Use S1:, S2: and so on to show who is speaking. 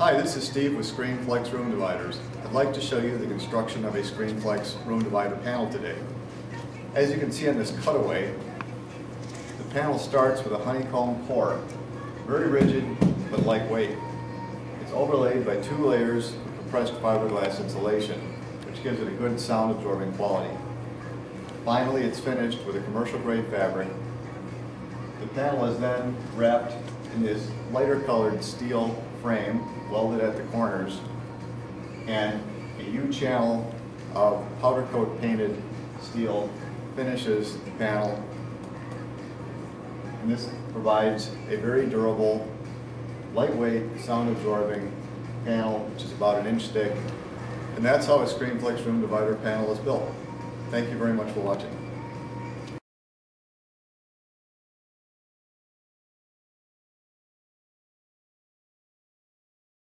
S1: Hi, this is Steve with Screenflex Room Dividers. I'd like to show you the construction of a Screenflex room divider panel today. As you can see on this cutaway, the panel starts with a honeycomb core, very rigid but lightweight. It's overlaid by two layers of compressed fiberglass insulation, which gives it a good sound absorbing quality. Finally, it's finished with a commercial grade fabric. The panel is then wrapped in this lighter colored steel frame welded at the corners and a U-channel of powder coat painted steel finishes the panel. And this provides a very durable, lightweight, sound absorbing panel which is about an inch thick. And that's how a Screenflex room divider panel is built. Thank you very much for watching.